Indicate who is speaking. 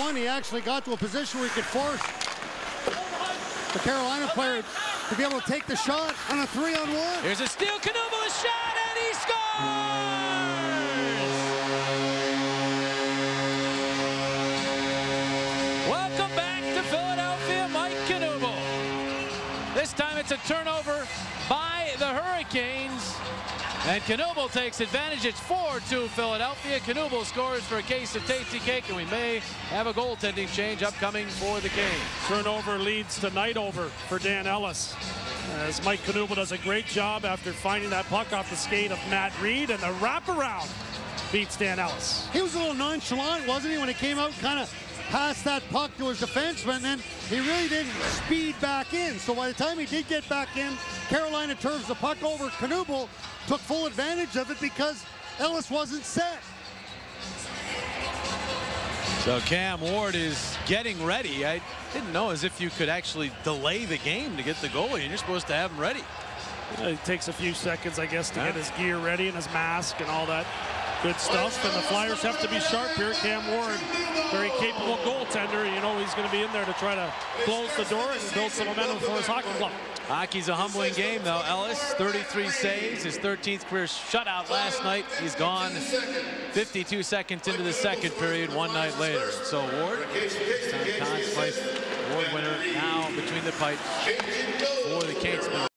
Speaker 1: one, he actually got to a position where he could force the Carolina player to be able to take the shot on a three-on-one.
Speaker 2: Here's a steal. Knuble a shot, and he scores! Welcome back to Philadelphia, Mike Knuble. This time it's a turnover by the Hurricanes. And Knuble takes advantage. It's 4-2 Philadelphia. Knuble scores for a case of Tastykake, and we may have a goaltending change upcoming for the Canes.
Speaker 3: Turnover leads to night over for Dan Ellis. As Mike Knuble does a great job after finding that puck off the skate of Matt Read, and the wraparound beats Dan Ellis.
Speaker 1: He was a little nonchalant, wasn't he, when he came out kind of passed that puck to his defenseman, and then he really didn't speed back in. So by the time he did get back in, Carolina turns the puck over. Knuble took full advantage of it because Ellis wasn't set.
Speaker 2: So Cam Ward is getting ready. I didn't know as if you could actually delay the game to get the goalie, and you're supposed to have him ready.
Speaker 3: It takes a few seconds, I guess, to
Speaker 2: Yeah.
Speaker 3: get his gear ready and his mask and all that good stuff. And the Flyers have to be sharp here. Cam Ward, very capable goaltender. You know he's going to be in there to try to close the door and build some momentum for his hockey club.
Speaker 2: Hockey's a humbling game, though. Ellis, 33 saves, his 13th career shutout last night. He's gone 52 seconds into the second period, one night later. So Ward, Conn Smythe Award winner now between the pipes for the. Been